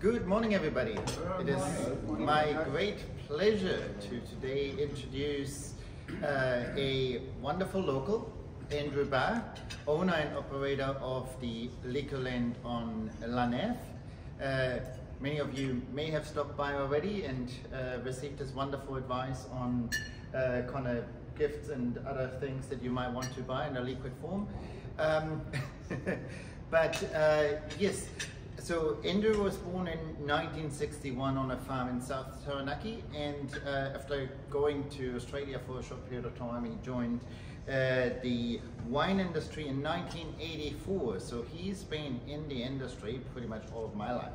Good morning, everybody. It is my great pleasure to today introduce uh, a wonderful local, Andrew Barr, owner and operator of the Liquorland on Lunn Ave. Uh, many of you may have stopped by already and uh, received his wonderful advice on uh, kind of gifts and other things that you might want to buy in a liquid form. Um, but uh, yes, so Andrew was born in 1961 on a farm in South Taranaki and uh, after going to Australia for a short period of time he joined uh, the wine industry in 1984 so he's been in the industry pretty much all of my life.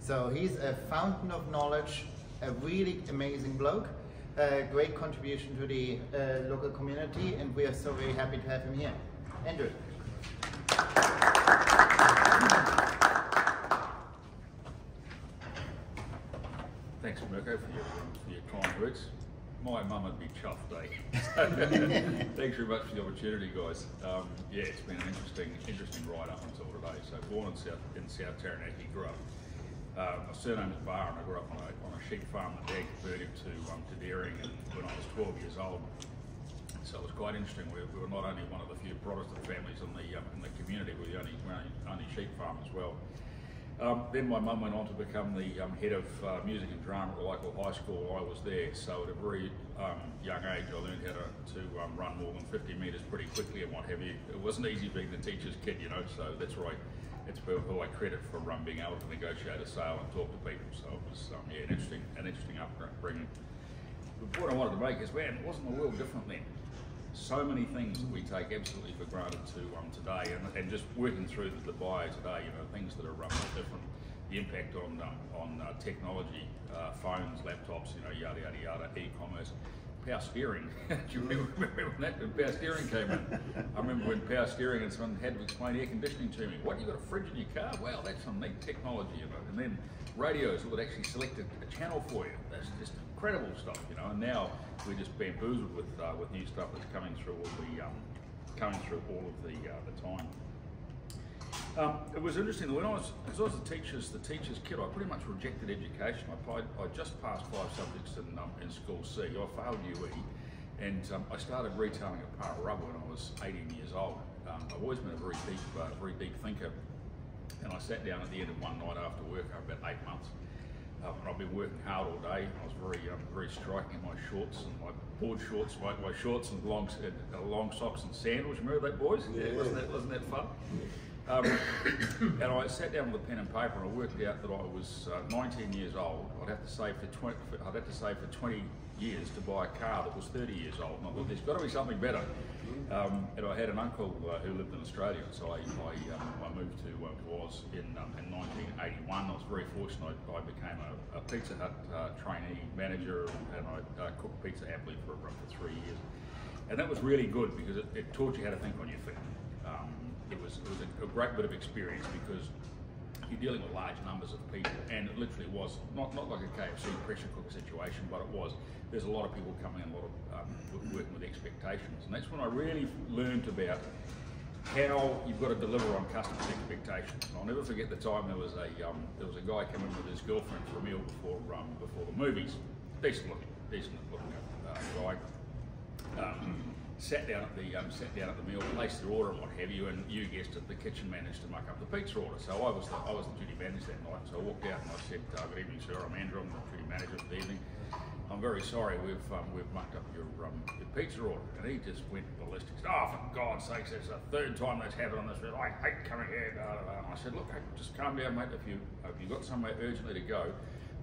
So he's a fountain of knowledge, a really amazing bloke, a great contribution to the uh, local community and we are so very happy to have him here. Andrew. Mirko, for your, for your kind words. My mum would be chuffed, eh? Thanks very much for the opportunity, guys. Um, yeah, it's been an interesting, interesting ride up until today. So, born in South in South Taranaki, grew up. Uh, my surname is Barr, and I grew up on a, on a sheep farm. My dad converted to um, to dairying, when I was 12 years old. So it was quite interesting. We, we were not only one of the few Protestant families in the um, in the community, we were the only, only, only sheep farm as well. Um, then my mum went on to become the um, head of uh, music and drama at the local high school. I was there, so at a very um, young age, I learned how to, to um, run more than 50 metres pretty quickly and what have you. It wasn't easy being the teacher's kid, you know, so that's right. It's who I credit for um, being able to negotiate a sale and talk to people. So it was um, yeah, an interesting, an interesting upbringing. The point I wanted to make is, man, wasn't the world different then? So many things that we take absolutely for granted to um, today, and, and just working through the, the bio today, you know, things that are um, different, the impact on um, on uh, technology, uh, phones, laptops, you know, yada yada yada, e-commerce, power steering. Do you remember, when that when power steering came in? I remember when power steering and someone had to explain air conditioning to me. What you got a fridge in your car? Well, that's some neat technology, you know. And then radios that would actually select a, a channel for you. That's just incredible stuff, you know. And now we're just bamboozled with uh, with new stuff that's coming through all the um, coming through all of the uh, the time. Um, it was interesting when I was, as I was the teacher's the teacher's kid, I pretty much rejected education. I, I just passed five subjects in um, in school C. I failed UE, and um, I started retailing at Para Rubber when I was 18 years old. Um, I've always been a very deep, uh, very deep thinker, and I sat down at the end of one night after work over about eight months and I've been working hard all day. I was very, um, very striking in my shorts and my board shorts, my, my shorts and long, uh, long socks and sandals. Remember that, boys? Yeah. Wasn't that, wasn't that fun? Um, and I sat down with a pen and paper and I worked out that I was uh, 19 years old. I'd have to say for 20. I'd have to save for 20 years to buy a car that was 30 years old. And I thought there's got to be something better. Um, and I had an uncle uh, who lived in Australia, so I, I, um, I moved to uh, Oz in, um, in 1981. I was very fortunate. I, I became a, a, Pizza Hut uh, trainee manager and I uh, cooked pizza happily for, for three years. And that was really good because it, it taught you how to think on your feet. Um, it was, it was a, a great bit of experience because you're dealing with large numbers of people, and it literally was not, not like a KFC pressure cooker situation, but it was. There's a lot of people coming in, a lot of um, working with expectations, and that's when I really learned about how you've got to deliver on customers' expectations. And I'll never forget the time there was a um, there was a guy coming with his girlfriend for a meal before um, before the movies, decent looking, decent looking uh, guy. Um, sat down at the um, sat down at the meal, placed their order and what have you, and you guessed it, the kitchen managed to muck up the pizza order. So I was the, I was the duty manager that night. So I walked out and I said, uh, "Good evening, sir. I'm Andrew. I'm the duty manager for the evening. I'm very sorry. We've um, we've mucked up your um, your pizza order." And he just went ballistic. Said, "Oh, for God's sakes! It's the third time that's happened on this. I hate coming here." I said, "Look, just calm down, mate. If you if you got somewhere urgently to go."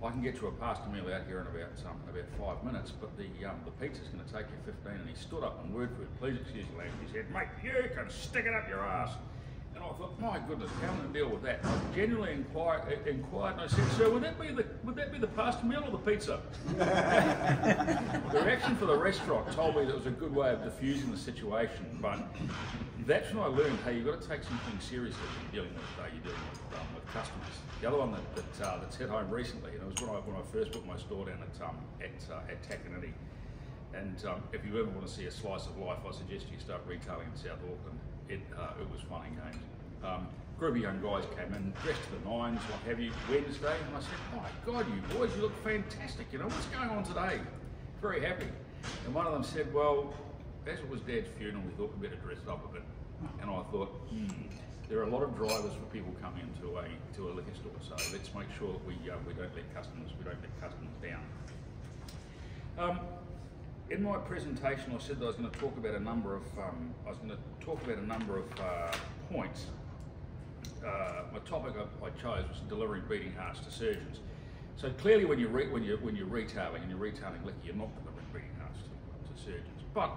I can get you a pasta meal out here in about um, about five minutes, but the um, the pizza's going to take you 15. And he stood up and word for it, please excuse the language. He said, mate, you can stick it up your ass. And I thought, my goodness, how am I going to deal with that? I genuinely inquired, inquired, and I said, sir, would that be the would that be the pasta meal or the pizza? the reaction for the restaurant told me that it was a good way of diffusing the situation, but that's when I learned, hey, you've got to take something seriously when you're dealing with, uh, you're dealing with, um, with customers. The other one that, that uh, that's hit home recently, and it was when I when I first put my store down at um, at uh, at Takanini. And um, if you ever want to see a slice of life, I suggest you start retailing in South Auckland. It uh, it was fun and games. Um, group of young guys came in, dressed to the nines, what have you, Wednesday, and I said, my God, you boys, you look fantastic, you know, what's going on today? Very happy. And one of them said, well, as it was Dad's funeral, we thought we'd better dress up a bit. And I thought, hmm, there are a lot of drivers for people coming into a to a liquor store, so let's make sure that we uh, we don't let customers we don't let customers down. Um, in my presentation, I said that I was going to talk about a number of um, I was going to talk about a number of uh, points. Uh, my topic I, I, chose was delivering beating hearts to surgeons. So clearly, when you're when you when you're retailing and you're retailing liquor, you're not delivering beating hearts to, to surgeons. But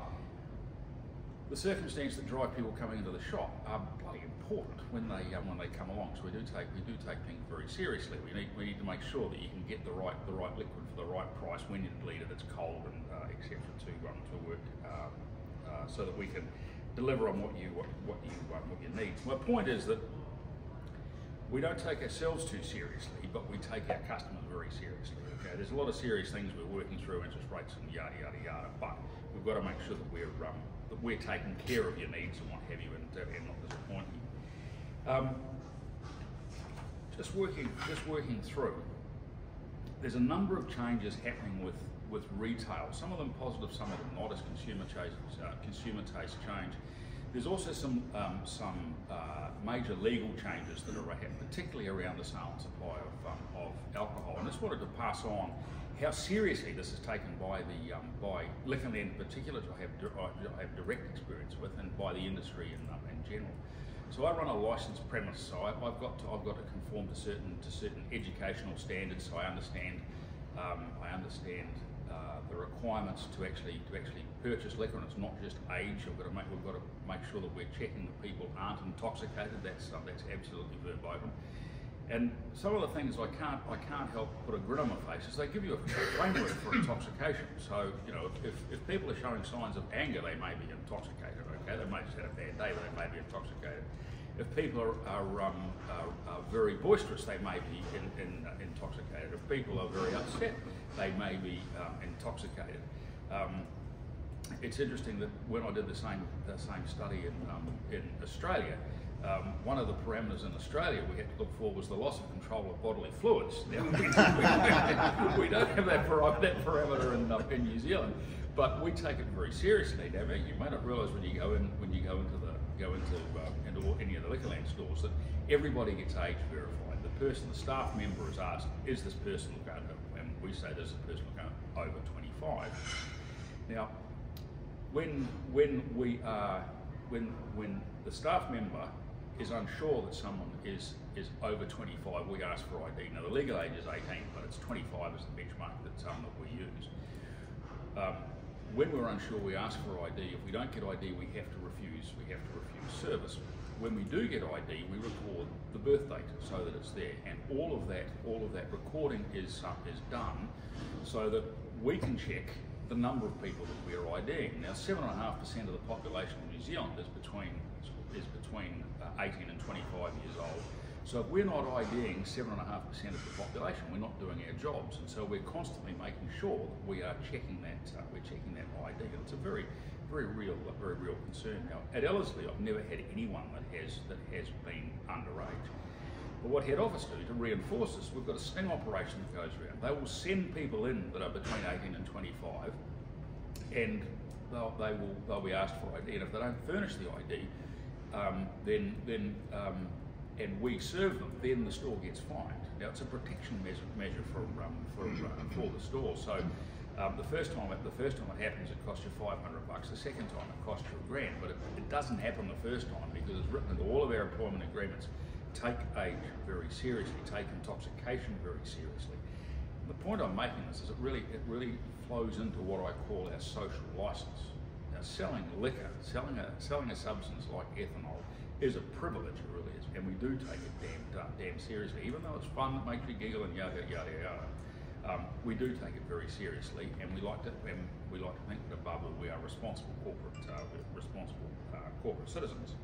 the circumstances that drive people coming into the shop are bloody important when they um, when they come along. So we do take we do take things very seriously. We need we need to make sure that you can get the right the right liquid for the right price when you need it. It's cold and uh, etc. to um, to work um, uh, so that we can deliver on what you what, what you um, what you need. My point is that we don't take ourselves too seriously, but we take our customers very seriously. Okay, there's a lot of serious things we're working through, interest rates and yada yada yada, but we've got to make sure that we're um, we're taking care of your needs and what have you, and, uh, and not disappointing you. Um, just working, just working through. There's a number of changes happening with with retail. Some of them positive, some of them not, as consumer taste, uh, consumer taste change. There's also some um, some uh, major legal changes that are happening, particularly around the sale and supply of, um, of alcohol. And I just wanted to pass on how seriously this is taken by the um, by Liquorland in particular, I have I have direct experience with, and by the industry in, um, in general. So I run a licensed premise, so I, have got to I've got to conform to certain to certain educational standards. So I understand um, I understand uh, the requirements to actually to actually purchase liquor, and it's not just age. We've got to make we've got to make sure that we're checking that people aren't intoxicated. That's uh, that's absolutely verboten. And some of the things I can't I can't help put a grin on my face is they give you a framework for intoxication. So you know if, if people are showing signs of anger, they may be intoxicated. Okay, they may just had a bad day, but they may be intoxicated. If people are, are, um, are, are very boisterous, they may be in, in, uh, intoxicated. If people are very upset, they may be um, intoxicated. Um, it's interesting that when I did the same the same study in um, in Australia, um, one of the parameters in Australia we had to look for was the loss of control of bodily fluids. Now, we, we, don't have that, parameter, in, uh, in New Zealand, but we take it very seriously. Now, you may not realise when you go in when you go into the go into uh, into any of the Liquorland stores that everybody gets age verified. The person, the staff member, is asked, "Is this person going to?" And we say, "This is a person going over 25." Now, when when we are when when the staff member is unsure that someone is is over 25, we ask for ID. Now the legal age is 18, but it's 25 as the benchmark that, um, that we use. Um, when we're unsure, we ask for ID. If we don't get ID, we have to refuse. We have to refuse service. When we do get ID, we record the birth date so that it's there, and all of that, all of that recording is uh, is done so that we can check the number of people that we're IDing. Now, seven and a half percent of the population of New Zealand is between is between uh, 18 and 25 years old. So if we're not IDing 7.5% of the population, we're not doing our jobs. And so we're constantly making sure that we are checking that, uh, we're checking that ID. And it's a very, very real, very real concern. Now, at Ellerslie, I've never had anyone that has, that has been underage. But what head office do to reinforce this, we've got a sting operation that goes around. They will send people in that are between 18 and 25, and they'll, they will, they'll be asked for ID. And if they don't furnish the ID, um, then, then um, and we serve them, then the store gets fined. Now it's a protection measure, measure for um, for, uh, for the store. So um, the first time it, the first time it happens, it costs you 500 bucks. The second time it costs you a grand. But it, it doesn't happen the first time because it's written into all of our employment agreements. Take age very seriously. Take intoxication very seriously. The point I'm making this is it really it really flows into what I call our social license. Selling liquor, selling a selling a substance like ethanol, is a privilege. It really is, and we do take it damn damn seriously. Even though it's fun, it makes you giggle and yada yada yada. Um, we do take it very seriously, and we like to and we like to think that above all we are responsible corporate uh, responsible uh, corporate citizens.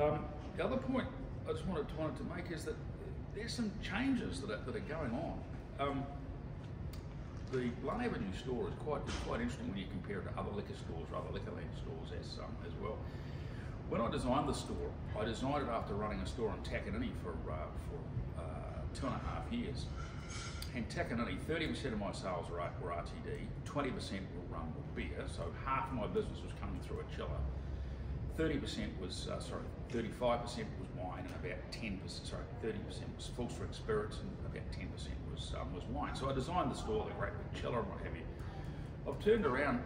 Um, the other point I just wanted to, wanted to make is that there's some changes that are, that are going on. Um, the Lunn Avenue store is quite quite interesting when you compare it to other liquor stores or other Liquorland stores as um, as well. When I designed the store, I designed it after running a store in Takanini for, uh, for uh, two and a half years. And Takanini, 30% of my sales were, were RTD, 20% were rum or beer, so half of my business was coming through a chiller. 30% was, uh, sorry, 35% was wine and about 10%, sorry, 30% was full strength spirits and about 10% was, um, was wine. So I designed the store, the great big chiller and what have you. I've turned around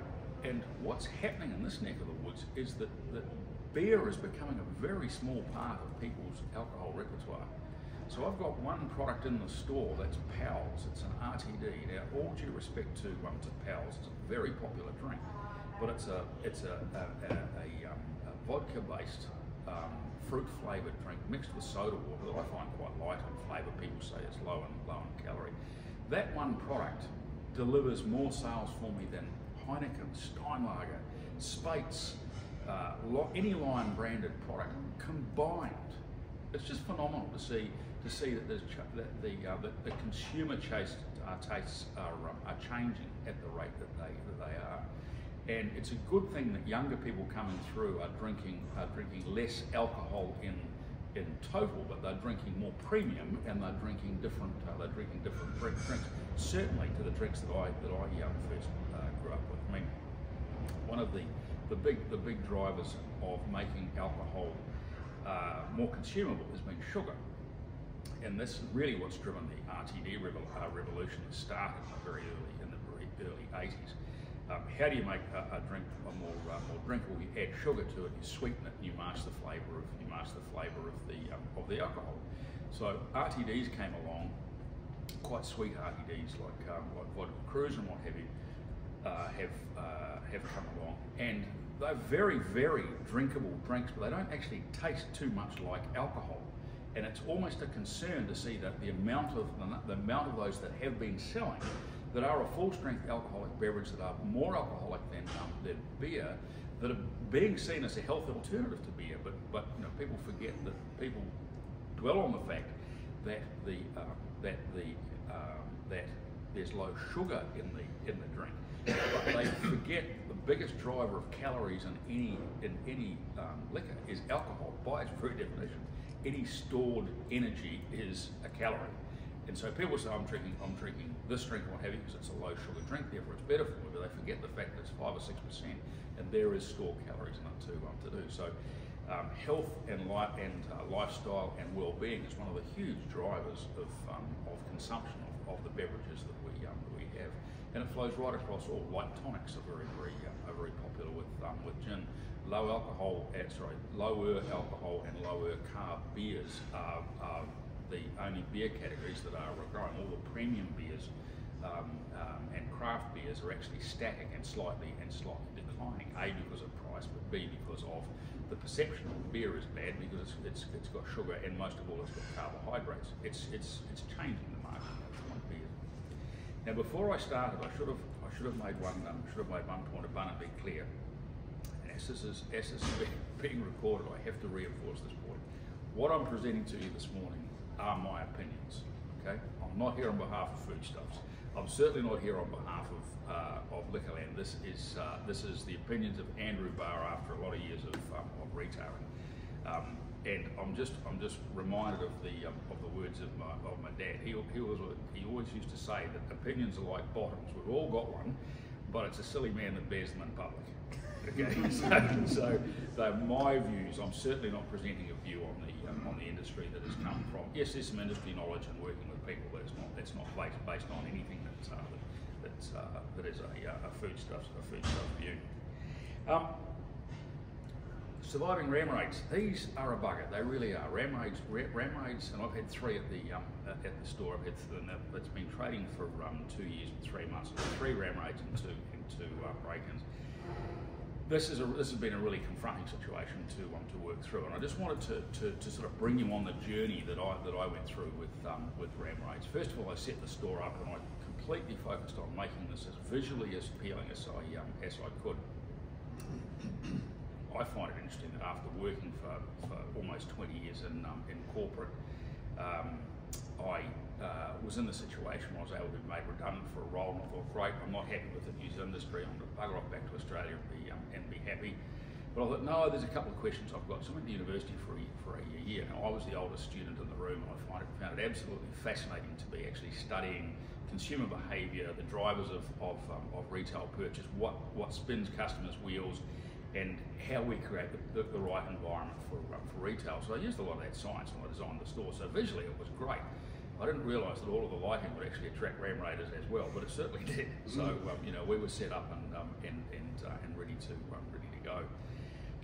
and what's happening in this neck of the woods is that, that beer is becoming a very small part of people's alcohol repertoire. So I've got one product in the store that's Pals. It's an RTD. Now, all due respect to um, to Pals, it's a very popular drink, but it's a it's a, a, a, a, um, vodka-based um, fruit-flavored drink mixed with soda water that I find quite light on flavour. People say it's low in low in calorie. That one product delivers more sales for me than Heineken, Steinlager, Speight's, uh, any Lion branded product combined. It's just phenomenal to see to see that, that the, uh, the, the consumer chase, uh, tastes are, um, are changing at the rate that they that they are. And it's a good thing that younger people coming through are drinking are drinking less alcohol in in total, but they're drinking more premium and they're drinking different uh, they're drinking different drinks. Certainly to the drinks that I that I um, first uh, grew up with. I mean, one of the the big the big drivers of making alcohol uh, more consumable has been sugar. And this is really what's driven the RTD uh, revolution that started very early in the early 80s. Um, how do you make a, a drink a more uh, more drinkable? You add sugar to it, you sweeten it, you mask the flavour of you mask the flavour of the um, of the alcohol. So RTDs came along, quite sweet RTDs like um, like vodka cruise and what have you, uh, have uh, have come along, and they're very, very drinkable drinks, but they don't actually taste too much like alcohol. And it's almost a concern to see that the amount of the, the amount of those that have been selling that are a full-strength alcoholic beverage that are more alcoholic than, um, than beer, that are being seen as a healthy alternative to beer. But but you know people forget that people dwell on the fact that the uh, that the um, that there's low sugar in the in the drink, but they forget the biggest driver of calories in any in any um, liquor is alcohol. By its very definition, any stored energy is a calorie. And so people say, I'm drinking, I'm drinking this drink or what have you because it's a low sugar drink, therefore it's better for me. But they forget the fact that it's five or six percent, and there is stored calories in it to um, to do. So um, health and life and uh, lifestyle and well-being is one of the huge drivers of um, of consumption of, of the beverages that we um, we have, and it flows right across all. Light tonics are very very uh, are very popular with um, with gin. Low alcohol, uh, sorry, lower alcohol and lower carb beers are, are the only beer categories that are growing. All the premium beers um, um, and craft beers are actually static and slightly and slightly declining. A because of price, but B because of the perception of beer is bad because it's, it's, it's got sugar and most of all it's got carbohydrates. It's it's it's changing the market. Now before I started, I should have I should have made one um, should have made one point abundantly clear. And as this is as this is being recorded, I have to reinforce this point. What I'm presenting to you this morning are my opinions. Okay, I'm not here on behalf of Foodstuffs. I'm certainly not here on behalf of uh, of Liquorland. This is uh, this is the opinions of Andrew Barr after a lot of years of, um, of retailing. Um, and I'm just I'm just reminded of the um, of the words of my of my dad. He he was he always used to say that opinions are like bottoms. We've all got one, but it's a silly man that bears them in public. Okay, so, so they're my views. I'm certainly not presenting a view on the um, on the industry that has come from. Yes, there's some industry knowledge and working with people, but it's not that's not based based on anything that's uh, that's uh, that is a, uh, a foodstuff a foodstuff view. Um, surviving ram raids. These are a bugger. They really are. Ram raids, ram raids, and I've had three at the um, at the store. I've had th- it's been trading for um, two years and three months. Three ram raids and two and two uh, break-ins. This is a this has been a really confronting situation to um, to work through, and I just wanted to, to, to, sort of bring you on the journey that I that I went through with um, with ram raids. First of all, I set the store up, and I completely focused on making this as visually as appealing as I um, as I could. I find it interesting that after working for, for almost 20 years in, um, in corporate, um, I uh, was in the situation where I was able to be made redundant for a role, and I thought, great, I'm not happy with the news industry, I'm going to bugger off back to Australia and be, um, and be happy. But I thought, no, there's a couple of questions I've got. So I went to university for a, for a year. Now, I was the oldest student in the room, and I find it, found it absolutely fascinating to be actually studying consumer behaviour, the drivers of, of, um, of retail purchase, what, what spins customers' wheels, and how we create the, the, the right environment for, um, for retail. So I used a lot of that science when I designed the store. So visually, it was great. I didn't realise that all of the lighting would actually attract ram raiders as well, but it certainly did. So um, you know, we were set up and um, and and, uh, and ready to um, ready to go.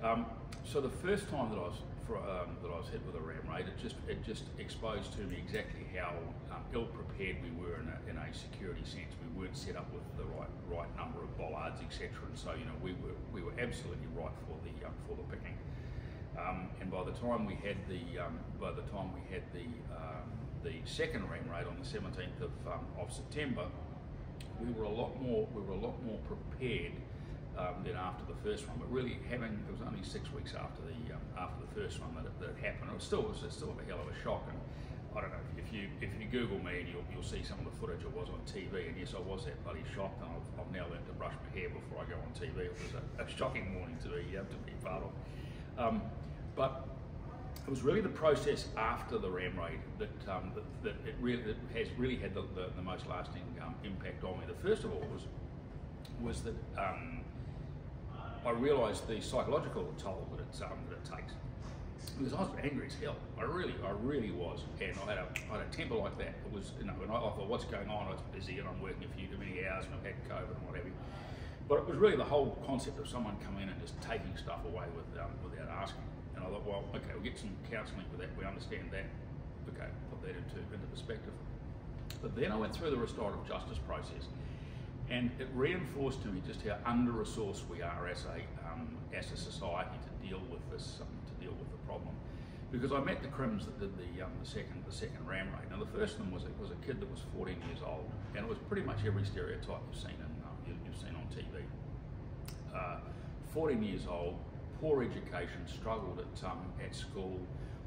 Um, so the first time that I was for, um, that I was hit with a ram raid, it just it just exposed to me exactly how um, ill prepared we were in a, in a security sense. We weren't set up with the right right number of bollards, etc. And so you know we were we were absolutely right for the um, for the picking. Um, and by the time we had the um, by the time we had the um, the second ram raid on the 17th of, of September, we were a lot more we were a lot more prepared um, than after the first one. But really, having it was only six weeks after the um, after the first one that it, that it happened. It was still it was still a hell of a shock. And I don't know if you if you Google me and you'll, you'll see some of the footage I was on TV. And yes, I was that bloody shocked. And I've, I've now learned to brush my hair before I go on TV. It was a, a shocking morning to be uh, to be part of. Um, but it was really the process after the ram raid that, um, that, that, it really that has really had the, the, the most lasting um, impact on me. The first of all was was that um, I realised the psychological toll that it, um, that it takes. Because I was angry as hell. I really, I really was. And I had a, I had a temper like that. It was, you know, and I, I thought, what's going on? I was busy and I'm working a few too many hours and I've had COVID and whatever. But it was really the whole concept of someone coming in and just taking stuff away with, um, without asking. I thought, well, okay, we'll get some counselling for that. We understand that. Okay, put that into, into perspective. But then I went through the restorative justice process and it reinforced to me just how under-resourced we are as a um, as a society to deal with this um, to deal with the problem. Because I met the crims that did the um, the second the second ram raid. Now the first one was a, was a kid that was 14 years old, and it was pretty much every stereotype you've seen in um, you, have seen on TV. Uh, 14 years old, poor education, struggled at um, at school.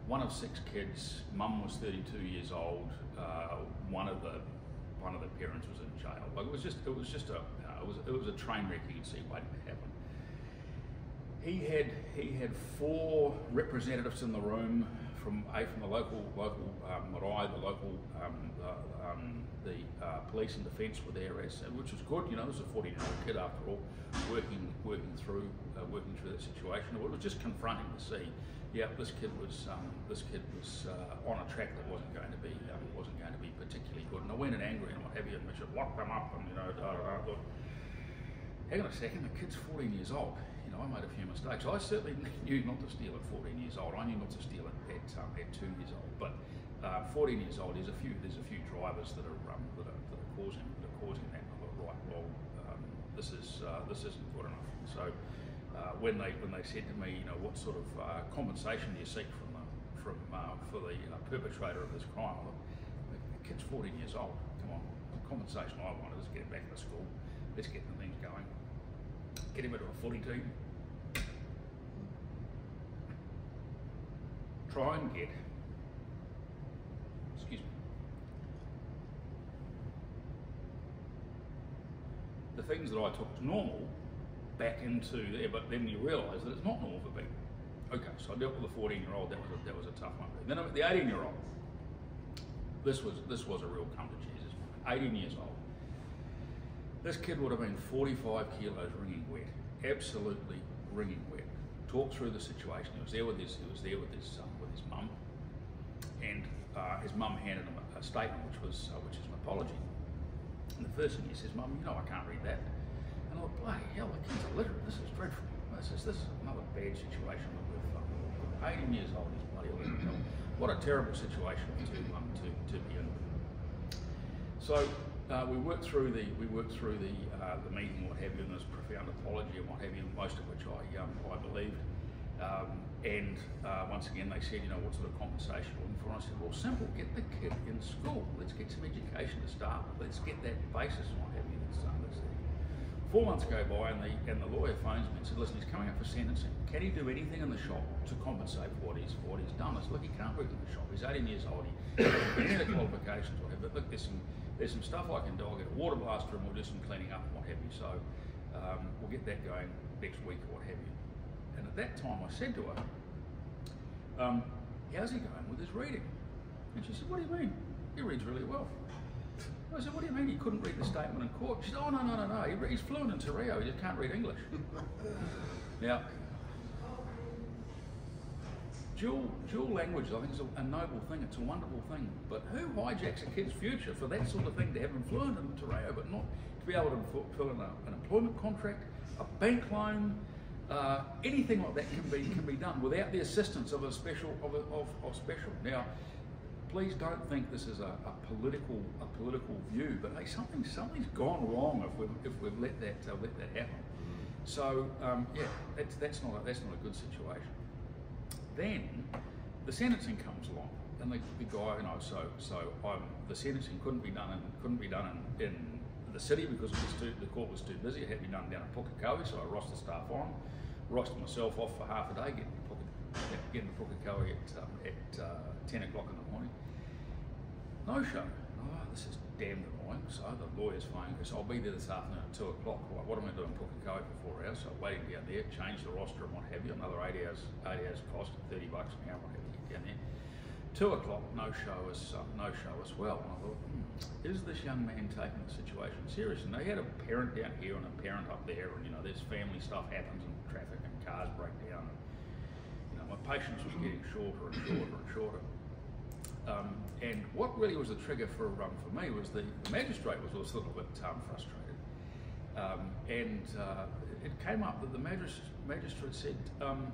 One of six kids. Mum was 32 years old. Uh, one of the one of the parents was in jail. Like it was just, it was just a, know, it was, it was a train wreck. You can see waiting to happen. He had, he had four representatives in the room from a from the local local um, marae, the local um, uh, um, the uh, police and defence were there, as, which was good. You know, it was a 14 year old kid after all, working working through uh, working through that situation. It was just confronting to see yeah, this kid was um, this kid was uh, on a track that wasn't going to be um, wasn't going to be particularly good. And I went in angry and what have you, and we should lock them up and you know, da, da, da. Hang on a second, the kid's 14 years old. You know, I made a few mistakes. I certainly knew not to steal at 14 years old. I knew not to steal at at, um, at two years old. But uh, 14 years old, there's a few there's a few drivers that are um, that, are, that are causing that are causing that. I right, well, um, this is uh, this isn't good enough. So uh, when they when they said to me, you know, what sort of uh, compensation do you seek from the, from uh, for the uh, perpetrator of this crime? Well, the kid's 14 years old. Come on, the compensation I wanted is get him back to school. Let's get the things going. Get him into a footy team. Try and get. Excuse me. The things that I took as normal back into there, but then you realise that it's not normal for people. Okay, so I dealt with a 14 year old, that was a, that was a tough one. Then I'm the 18 year old. This was, this was a real come to Jesus. 18 years old. This kid would have been 45 kilos ringing wet, absolutely ringing wet. Talked through the situation. He was there with his, he was there with his, um, with his mum, and uh, his mum handed him a, a statement, which was, uh, which is an apology. And the first thing he says, "Mum, you know I can't read that." And I thought, bloody hell, the kid's illiterate. This is dreadful. This is, this is another bad situation that we've, um, 18 years old, he's bloody illiterate. What a terrible situation to, um, to, to be in. So uh, we worked through the we worked through the uh, the meeting, what have you, and this profound apology and what have you, most of which I um, I believed. Um, and uh, once again, they said, you know, what sort of compensation looking for? And I said, well, simple, get the kid in school. Let's get some education to start with. Let's get that basis what have you. Four months go by and the, and the lawyer phones me and said, listen, he's coming up for sentencing. Can he do anything in the shop to compensate for what he's, for what he's done? I said, look, he can't work in the shop. He's 18 years old. He of the qualifications whatever. But look, there's some, there's some stuff I can do. I'll get a water blaster and we'll do some cleaning up and what have you. So um, we'll get that going next week or what have you. And at that time, I said to her, um, "How's he going with his reading?" And she said, "What do you mean? He reads really well." I said, "What do you mean he couldn't read the statement in court?" She said, "Oh no, no, no, no. He, he's fluent in Te Reo. He just can't read English." now, dual dual language, I think, is a, a, noble thing. It's a wonderful thing. But who hijacks a kid's future for that sort of thing to have him fluent in Te Reo, but not to be able to fill in a, an employment contract, a bank loan, uh, anything like that can be can be done without the assistance of a special of, a, of, of special. Now, please don't think this is a, a, political a political view, but hey, something something's gone wrong if we've if we've let that uh, let that happen. So um, yeah, that's that's not a, that's not a good situation. Then the sentencing comes along, and the, the guy, you know, so so um, the sentencing couldn't be done and couldn't be done in, in the city because it was too, the court was too busy. It had to be done down in Pukekohe, so I rostered staff on, rostered myself off for half a day, getting to, getting to Pukekohe at, um, at uh, 10 o'clock in the morning. No show. Oh, this is damn annoying. So the lawyer's phone goes, I'll be there this afternoon at 2 o'clock. Well, what am I doing in Pukekohe for four hours? So waiting down there, change the roster and what have you. Another eight hours, eight hours cost, 30 bucks an hour, what have you, down there. Two o'clock, no show as uh, no show as well. And I thought, hmm, is this young man taking the situation seriously? And they had a parent down here and a parent up there, and you know, there's family stuff happens and traffic cars break down. You know, my patience was getting shorter and shorter and shorter. Um, and what really was the trigger for a run for me was the, the magistrate was also a little bit um, frustrated, um, and uh, it came up that the magistrate, magistrate said um,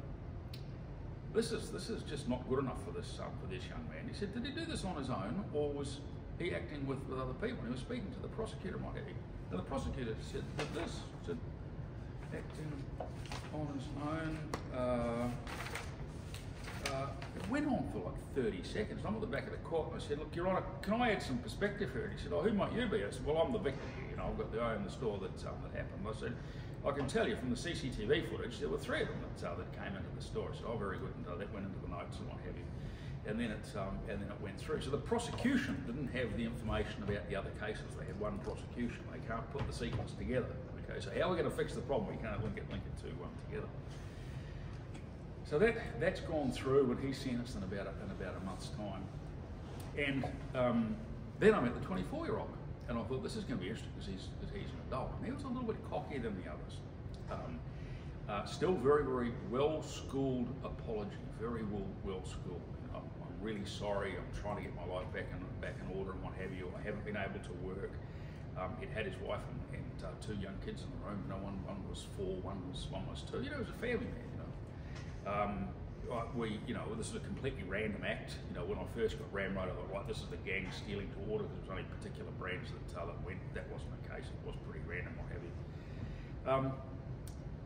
this is this is just not good enough for this um, for this young man. He said, did he do this on his own, or was he acting with, with other people? And he was speaking to the prosecutor, might have. And the prosecutor said, did this, said, Uh, uh, it went on for like 30 seconds. I'm at the back of the court and I said, look, Your Honour, can I add some perspective here? And he said, oh, who might you be? I said, well, I'm the victim here. You know, I've got the eye in the store that, um, that happened. I said, I can tell you from the CCTV footage, there were three of them that, uh, that came into the store. So, oh, very good. And uh, that went into the notes and what have you. And then it um, and then it went through. So the prosecution didn't have the information about the other cases. They had one prosecution. They can't put the sequence together. Okay, so how are we going to fix the problem? We can't link it, link it to um, together. So that that's gone through, and he's sentenced in about a, in about a month's time. And um, then I met the 24 year old. And I thought this is going to be interesting because he's, cause he's an adult. And he was a little bit cockier than the others. Um, uh, still very, very well-schooled apology, very well, well-schooled. I'm, I'm, really sorry. I'm trying to get my life back in back in order and what have you. I haven't been able to work. Um, he'd had his wife and, and uh, two young kids in the room. No one, one was four, one was one was two. You know, it was a family man. You know. Um, we, you know, this is a completely random act. You know, when I first got Ramrod, I thought, right, this is the gang stealing to order it was only particular brands that, uh, that went. That wasn't the case. It was pretty random, what have you. Um,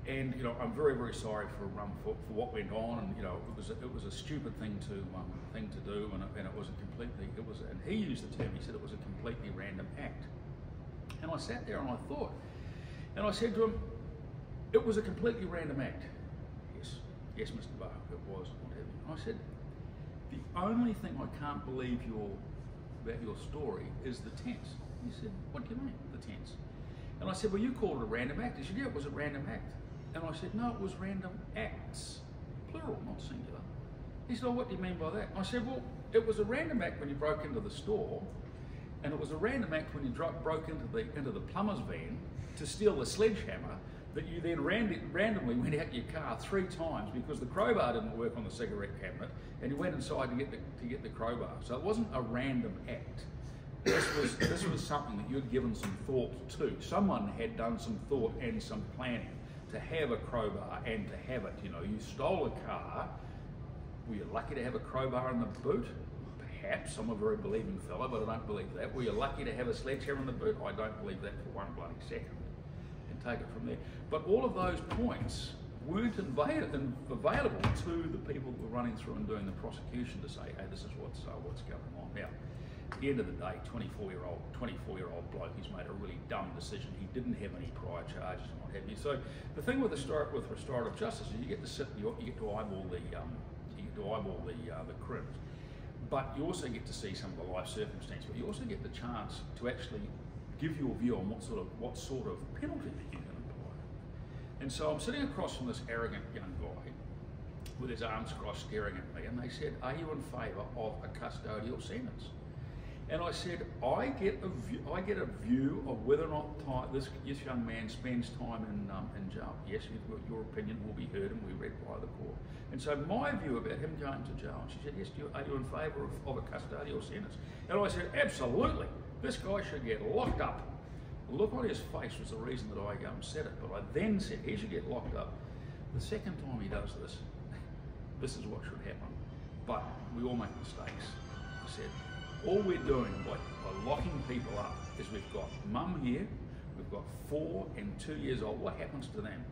and you know, I'm very, very sorry for um, for, for what went on. And you know, it was a, it was a stupid thing to um, thing to do, and it, and it was a completely it was. And he used the term. He said it was a completely random act. And I sat there and I thought, and I said to him, it was a completely random act. Yes, yes, Mr. Barr, it was, I said, the only thing I can't believe your, about your story is the tense. He said, what do you mean, the tense? And I said, well, you called it a random act. He said, yeah, it was a random act. And I said, no, it was random acts, plural, not singular. He said, oh, what do you mean by that? I said, well, it was a random act when you broke into the store, and it was a random act when you broke into the, into the plumber's van to steal the sledgehammer that you then randomly went out your car three times because the crowbar didn't work on the cigarette cabinet and you went inside to get the, to get the crowbar. So it wasn't a random act. This was, this was something that you'd given some thought to. Someone had done some thought and some planning to have a crowbar and to have it. You know, you stole a car. Were you lucky to have a crowbar in the boot? Perhaps. I'm a very believing fellow, but I don't believe that. We are lucky to have a sledgehammer in the boot? I don't believe that for one bloody second And take it from there. But all of those points weren't available to the people that were running through and doing the prosecution to say, hey, this is what's uh, what's going on. Now, at the end of the day, 24 year old 24 year old bloke, he's made a really dumb decision. He didn't have any prior charges and what have you. So the thing with the start with restorative justice is you get to sit, you, you get to eyeball the um, you get to eyeball the uh, the crims, but you also get to see some of the life circumstance. But you also get the chance to actually give your view on what sort of what sort of penalty that you can apply. And so I'm sitting across from this arrogant young guy, with his arms crossed staring at me, and they said, Are you in favour of a custodial sentence? And I said, I get a view, I get a view of whether or not time, this, this young man spends time in, um, in jail. Yes, your opinion will be heard and we read by the court. And so my view about him going to jail, and she said, yes, are you in favour of, of a custodial sentence? And I said, absolutely. This guy should get locked up. Look on his face was the reason that I um, said it, but I then said he should get locked up. The second time he does this, this is what should happen. But we all make mistakes. I said, all we're doing by, by locking people up is we've got mum here, we've got four and two years old. What happens to them?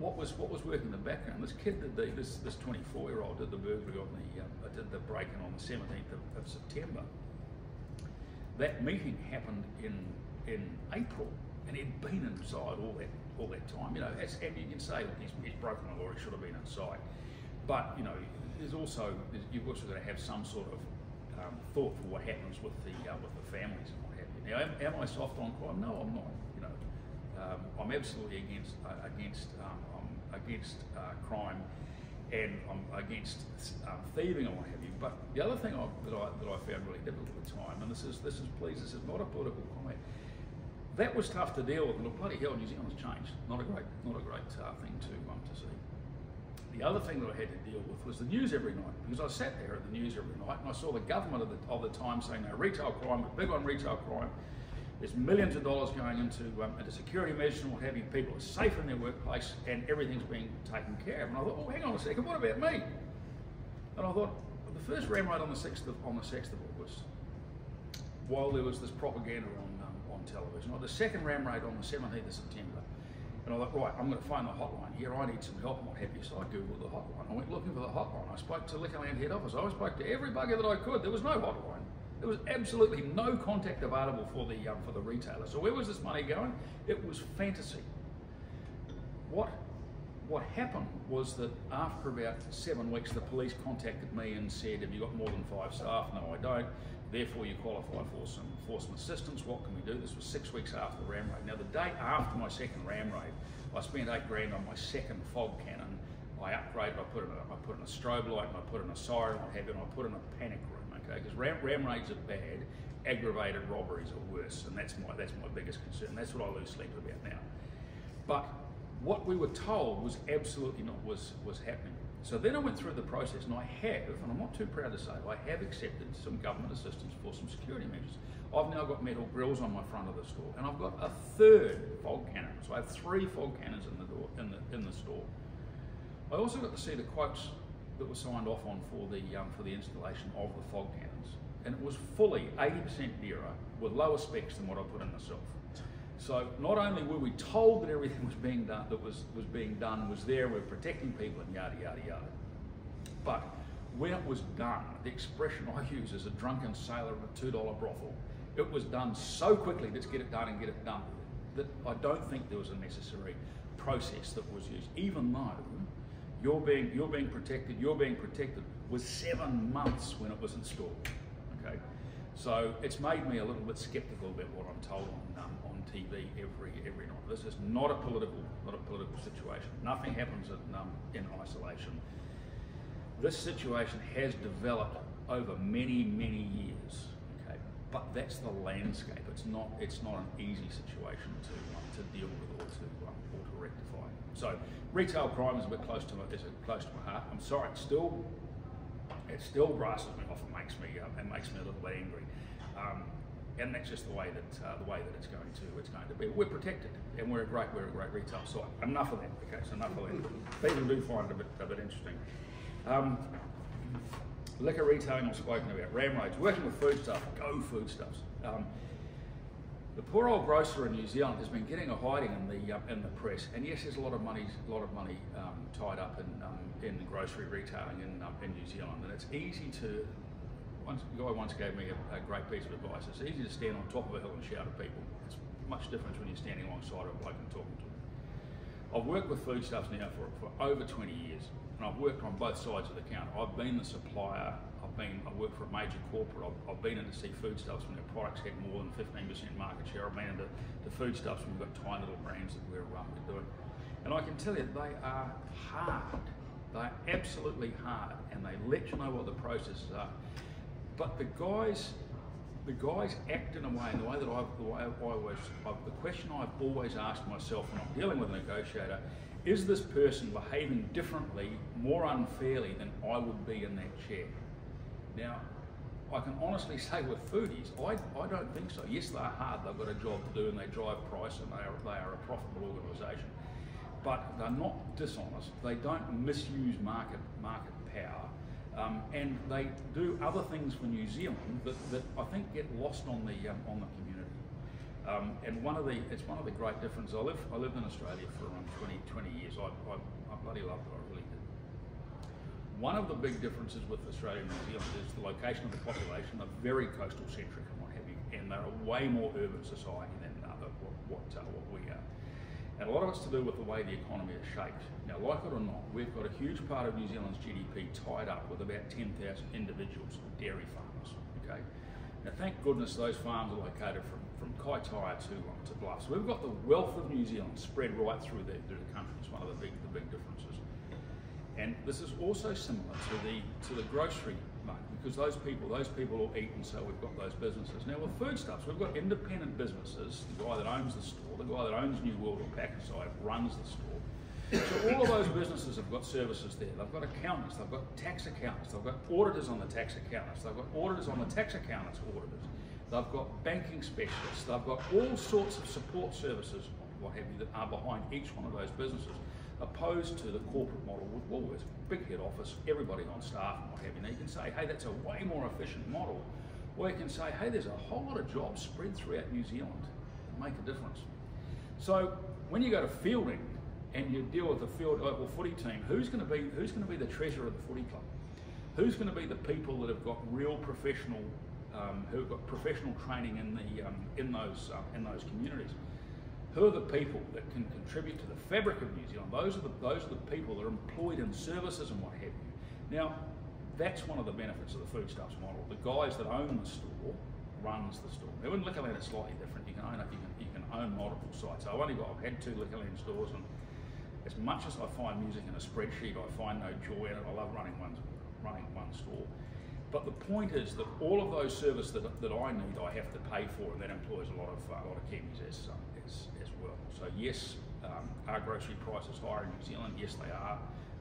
What was what was working in the background? This kid did the, this this 24 year old did the burglary on the uh, did the break-in on the 17th of, of September. That meeting happened in in April, and he'd been inside all that all that time. You know, as, and you can say, he's, he's broken the law. He should have been inside. But you know, there's also you've also got to have some sort of um, thought for what happens with the uh, with the families and what have you. Now, am, am, I soft on crime? No, I'm not. You know, um, I'm absolutely against uh, against um, against uh, crime, and against um, thieving and what have you. But the other thing I, that I that I found really difficult at the time, and this is this is please, this is not a political comment. That was tough to deal with. And bloody hell, New Zealand's changed. Not a great not a great uh, thing to um, to see. The other thing that I had to deal with was the news every night because I sat there at the news every night and I saw the government of the, of the time saying, no, retail crime, big on retail crime. There's millions of dollars going into, um, into security measures and you. People are safe in their workplace and everything's being taken care of. And I thought, oh, hang on a second, what about me? And I thought, the first ram raid on the 6th of, on the 6th of August, while there was this propaganda on, um, on television, or the second ram raid on the 17th of September, and I thought, right, I'm going to find the hotline here. I need some help and what have you. So I Googled the hotline. I went looking for the hotline. I spoke to Liquorland head office. I spoke to every bugger that I could. There was no hotline. There was absolutely no contact available for the um, for the retailer. So where was this money going? It was fantasy. What what happened was that after about seven weeks, the police contacted me and said, "Have you got more than five staff?" No, I don't. Therefore, you qualify for some, enforcement assistance. What can we do? This was six weeks after the ram raid. Now, the day after my second ram raid, I spent eight grand on my second fog cannon. I upgraded, I put in a, I put in a strobe light, and I put in a siren, what have and I put in a panic room, okay? Because ram, ram raids are bad, aggravated robberies are worse, and that's my, that's my biggest concern. That's what I lose sleep about now. But what we were told was absolutely not was, was happening. So then I went through the process and I have, and I'm not too proud to say, I have accepted some government assistance for some security measures. I've now got metal grills on my front of the store and I've got a third fog cannon. So I have three fog cannons in the door in the in the store. I also got to see the quotes that was signed off on for the um, for the installation of the fog cannons. And it was fully 80% nearer with lower specs than what I put in myself. So not only were we told that everything was being done, that was, was being done, was there, we're protecting people and yada, yada, yada. But when it was done, the expression I use is a drunken sailor in a $2 brothel. It was done so quickly, let's get it done and get it done, that I don't think there was a necessary process that was used, even though you're being, you're being protected, you're being protected was seven months when it was installed, okay? So it's made me a little bit skeptical about what I'm told on, um, TV every every night. This is not a political not a political situation. Nothing happens in, um, in isolation. This situation has developed over many many years. Okay, but that's the landscape. It's not it's not an easy situation to um, to deal with or to um, or to rectify. So retail crime is a bit close to my, is close to my heart. I'm sorry, it still it still grasses me off and makes me uh, and makes me a little bit angry. Um, and that's just the way that uh, the way that it's going to it's going to be. We're protected, and we're a great we're a great retail site. Enough of that. Okay, so enough of that. People do find it a bit a bit interesting. Um, liquor retailing I've spoken about. Ram raids, working with food stuff, go foodstuffs. Um, the poor old grocer in New Zealand has been getting a hiding in the uh, in the press, and yes, there's a lot of money, a lot of money um, tied up in um, in grocery retailing in um, in New Zealand, and it's easy to once, a guy once gave me a, a, great piece of advice. It's easy to stand on top of a hill and shout at people. It's much different when you're standing alongside a bloke and talking to them. I've worked with foodstuffs now for, for over 20 years, and I've worked on both sides of the counter. I've been the supplier. Been. I worked for a major corporate. I've, I've been into see foodstuffs when their products had more than 15% market share. I've been into the foodstuffs when we've got tiny little brands that we're, um, we're doing. And I can tell you, they are hard They're absolutely hard, and they let you know what the processes are. But the guys, the guys act in a way, and the way that I've, the way I always, I've, the question I've always asked myself when I'm dealing with a negotiator, is this person behaving differently, more unfairly than I would be in that chair? Now, I can honestly say with foodies, I, I don't think so. Yes, they're hard, they've got a job to do and they drive price and they are, they are a profitable organisation. But they're not dishonest, they don't misuse market, market power, um, and they do other things for New Zealand that, that I think get lost on the, um, on the community. Um, and one of the, it's one of the great differences. I lived, I lived in Australia for around 20, 20 years. I, I, I bloody loved it, I really. One of the big differences with Australia and New Zealand is the location of the population. They're very coastal centric and what have you, and they're a way more urban society than uh, what, what, uh, what we are. And a lot of it's to do with the way the economy is shaped. Now, like it or not, we've got a huge part of New Zealand's GDP tied up with about 10,000 individuals, dairy farmers, okay? Now, thank goodness those farms are located from, from Kaitaia to, um, to Bluff. So we've got the wealth of New Zealand spread right through the, through the country. It's one of the big, the big differences. And this is also similar to the to the grocery market because those people those people all eat and so we've got those businesses. Now with foodstuffs, we've got independent businesses, the guy that owns the store, the guy that owns New World or Pak'nSave runs the store. So all of those businesses have got services there. They've got accountants, they've got tax accountants, they've got auditors on the tax accountants, they've got auditors on the tax accountants auditors, they've got banking specialists, they've got all sorts of support services, what have you, that are behind each one of those businesses opposed to the corporate model with Woolworths. Big head office, everybody on staff and what have you. Now you can say, hey, that's a way more efficient model. Or you can say, hey, there's a whole lot of jobs spread throughout New Zealand that make a difference. So when you go to Feilding and you deal with the field local footy team, who's going to be who's going to be the treasurer of the footy club? Who's going to be the people that have got real professional, um, who've got professional training in the um, in those um, in those communities? Who are the people that can contribute to the fabric of New Zealand? Those are the, those are the people that are employed in services and what have you. Now, that's one of the benefits of the foodstuffs model. The guys that own the store runs the store. Now in Liquorland it's slightly different. You can own you can, you can own multiple sites. I've only got I've had two Liquorland stores and as much as I find music in a spreadsheet, I find no joy in it. I love running one running one store. But the point is that all of those services that, that I need, I have to pay for, and that employs a lot of a lot of Kiwis as, as. So yes, um, are grocery prices higher in New Zealand? Yes, they are.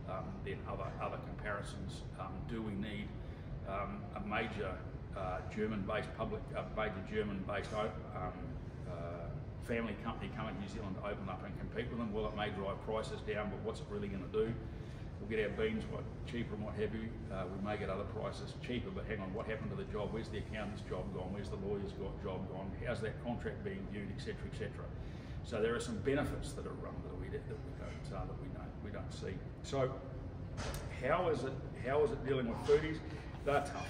Um, then other other comparisons. Um, do we need um, a major uh, German-based public, a major German-based um, uh, family company coming to New Zealand to open up and compete with them? Well, it may drive prices down, but what's it really going to do? We'll get our beans what, cheaper and what have you. Uh, we may get other prices cheaper, but hang on, what happened to the job? Where's the accountant's job gone? Where's the lawyer's job gone? How's that contract being viewed, etc., etc. So there are some benefits that are run that we that we don't uh, that we don't we don't see. So how is it how is it dealing with foodies? They're tough.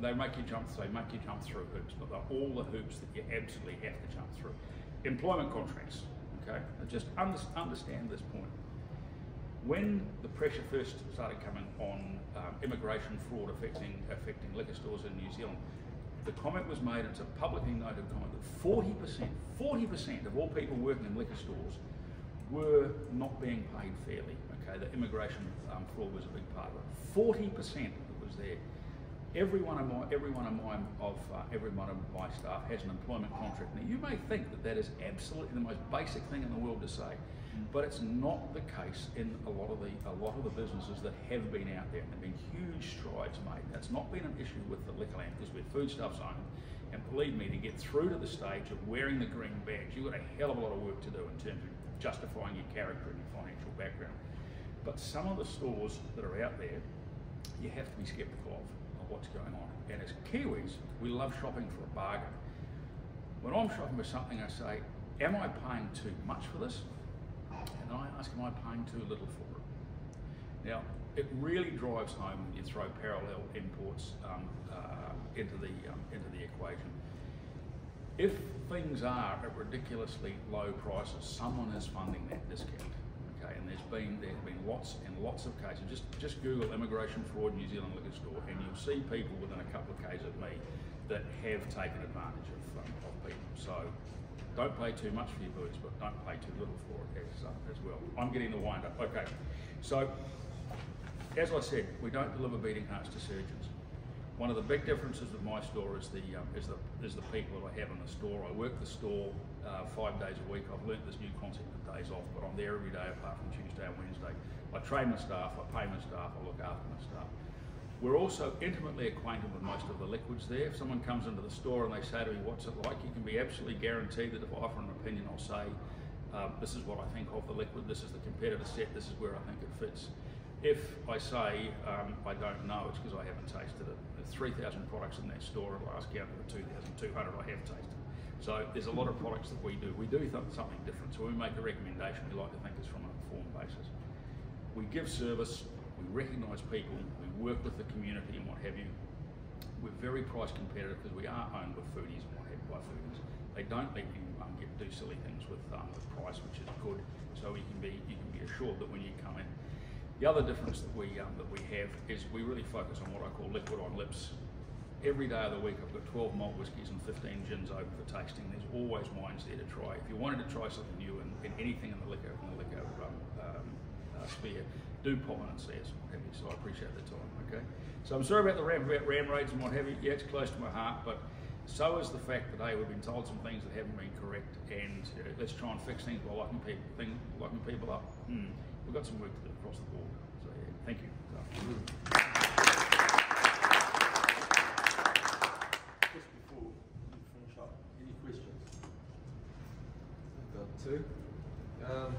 They make you jump. They make you jump through hoops, but they're all the hoops that you absolutely have to jump through. Employment contracts. Okay, just understand this point when the pressure first started coming on um, immigration fraud affecting affecting liquor stores in New Zealand, the comment was made, it's a publicly noted comment, that 40%, 40% of all people working in liquor stores were not being paid fairly. Okay, the immigration um, fraud was a big part of it. 40% that was there. Every one of my, every one of my, of uh, every one of my staff has an employment contract. Now you may think that that is absolutely the most basic thing in the world to say. But it's not the case in a lot of the a lot of the businesses that have been out there. And there have been huge strides made. That's not been an issue with the Liquorland because we're foodstuffs owned. And believe me, to get through to the stage of wearing the green badge, you've got a hell of a lot of work to do in terms of justifying your character and your financial background. But some of the stores that are out there, you have to be sceptical of, of what's going on. And as Kiwis, we love shopping for a bargain. When I'm shopping for something, I say, am I paying too much for this? And I ask, am I paying too little for it? Now, it really drives home when you throw parallel imports um, uh, into the um, into the equation. If things are at ridiculously low prices, someone is funding that discount. Okay, and there's been there's been lots and lots of cases. Just just Google immigration fraud New Zealand liquor store, and you'll see people within a couple of k's of me that have taken advantage of, um, of people. So don't pay too much for your birds, but don't pay too little for it as, as well. I'm getting the wind up. Okay, so as I said, we don't deliver beating hearts to surgeons. One of the big differences with my store is the um, is the is the people that I have in the store. I work the store uh, five days a week. I've learnt this new concept of days off, but I'm there every day apart from Tuesday and Wednesday. I train my staff, I pay my staff, I look after my staff. We're also intimately acquainted with most of the liquids there. If someone comes into the store and they say to me, what's it like, you can be absolutely guaranteed that if I offer an opinion, I'll say, um, this is what I think of the liquid, this is the competitor set, this is where I think it fits. If I say um, I don't know, it's because I haven't tasted it. There's 3,000 products in that store, at last count of the 2,200 I have tasted. So there's a lot of products that we do. We do something different. So when we make a recommendation, we like to think it's from an informed basis. We give service, we recognise people, we work with the community and what have you. We're very price competitive because we are owned with foodies and what have by foodies. They don't let you um, get, do silly things with um, the price, which is good. So you can be you can be assured that when you come in. The other difference that we um, that we have is we really focus on what I call liquid on lips. Every day of the week, I've got 12 malt whiskies and 15 gins open for tasting. There's always wines there to try. If you wanted to try something new and, and anything in the liquor in the liquor um, um, uh, sphere, do in and see us. So I appreciate the time. Okay. So I'm sorry about the ram, ram raids and what have you. Yeah, it's close to my heart, but so is the fact that hey, we've been told some things that haven't been correct, and uh, let's try and fix things by locking people, thing, locking people up. Hmm. We've got some work to do across the board. So yeah, thank you. Just before you finish up, any questions? I've got two. Um,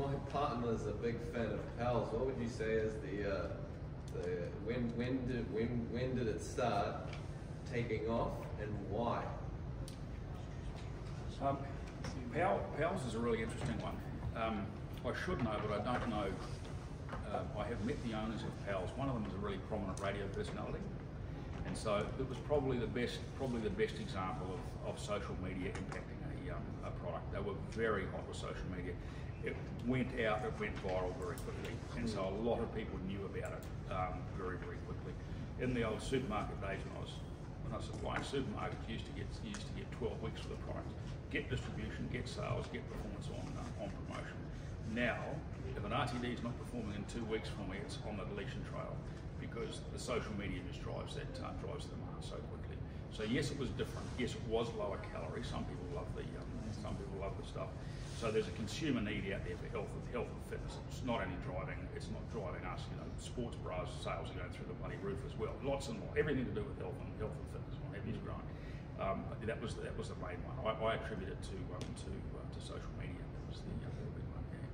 my partner is a big fan of Pals. What would you say is the uh, the when when did when when did it start taking off and why? Um, Pal, Pals is a really interesting one. Um, I should know, but I don't know. Uh, I have met the owners of Pals. One of them is a really prominent radio personality, and so it was probably the best, probably the best example of, of social media impacting a, um, a product. They were very hot with social media it went out, it went viral very quickly, and so a lot of people knew about it um, very, very quickly. In the old supermarket days, when I was when I was supplying supermarkets, you used to get you used to get 12 weeks for the product, get distribution, get sales, get performance on uh, on promotion. Now, if an RTD is not performing in two weeks for me, it's on the deletion trail because the social media just drives that uh, drives the demand so quickly. So yes, it was different. Yes, it was lower calorie. Some people love the um, some people love the stuff. So there's a consumer need out there for health, health and fitness. It's not only driving, it's not driving us. You know, sports bras sales are going through the bloody roof as well. Lots and lots, everything to do with health and health and fitness. What have you growing. Um, that was that was the main one. I, I attribute it to um, to uh, to social media. That was the, uh, big one. Yeah.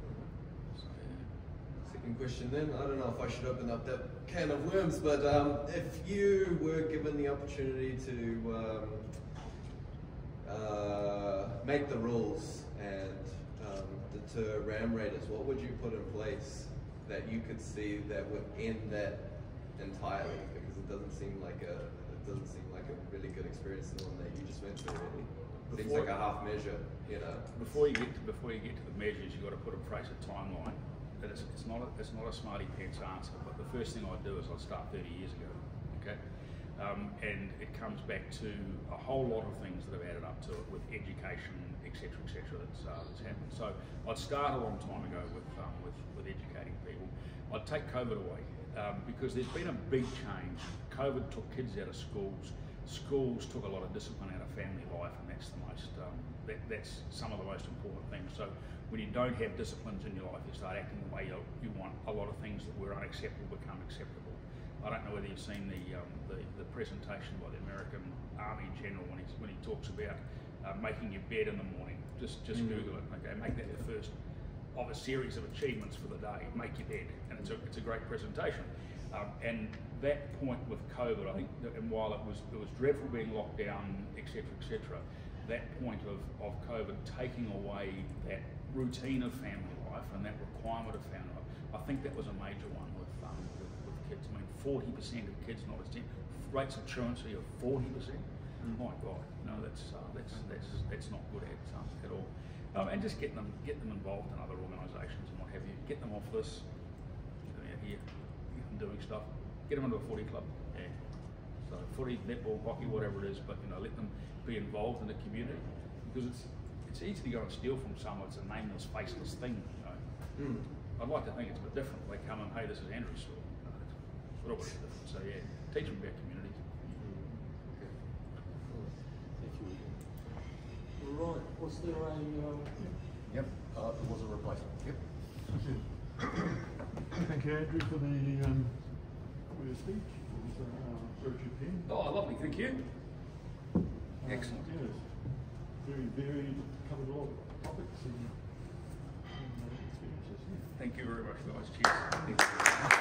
So, yeah. Second question then. I don't know if I should open up that can of worms, but um, if you were given the opportunity to um, uh, make the rules and um, to Ram Raiders, what would you put in place that you could see that would end that entirely? Because it doesn't seem like a it doesn't seem like a really good experience, the one that you just went through. Really, seems like a half measure, you know. Before you get to before you get to the measures, you have got to put in place a timeline. it's, it's not a, it's not a smarty pants answer, but the first thing I'd do is I'd start 30 years ago. Okay. Um, and it comes back to a whole lot of things that have added up to it with education, etc., etc. That's, uh, that's happened. So I'd start a long time ago with um, with, with educating people. I'd take COVID away um, because there's been a big change. COVID took kids out of schools. Schools took a lot of discipline out of family life, and that's the most um, that, that's some of the most important things. So when you don't have disciplines in your life, you start acting the way you, you want. A lot of things that were unacceptable become acceptable. I don't know whether you've seen the, um, the, the presentation by the American Army General when, he's, when he talks about uh, making your bed in the morning. Just just mm. Google it. Okay, make that the first of a series of achievements for the day. Make your bed, and it's a it's a great presentation. Um, and that point with COVID, I think, and while it was it was dreadful being locked down, etc., etc., that point of, of COVID taking away that routine of family life and that requirement of family life, I think that was a major one with um, kids. I mean, 40% of kids not attend, rates of truancy of 40%. Mm. My God, no, that's uh, that's that's that's not good at, um, at all. Um, and just get them get them involved in other organisations and what have you. Get them off this, get them out here, get them doing stuff. Get them into a footy club. Yeah. So footy, netball, hockey, whatever it is, but you know, let them be involved in the community because it's it's easy to go and steal from someone. It's a nameless, faceless thing. You know. Mm. I'd like to think it's a bit different. They come and, hey, this is Andrew's store. A little bit different. So yeah, teach them about community. Okay. Thank you. Right, was there a, um, Yep, uh, it was a replacement. Yep. Thank you, Andrew, for the, um, for your speech. It was, uh, very good pen. Oh, lovely. Thank you. Um, Excellent. Yes, very varied, covered a lot of topics and, and uh, experiences, yeah. Thank you very much, guys. Cheers.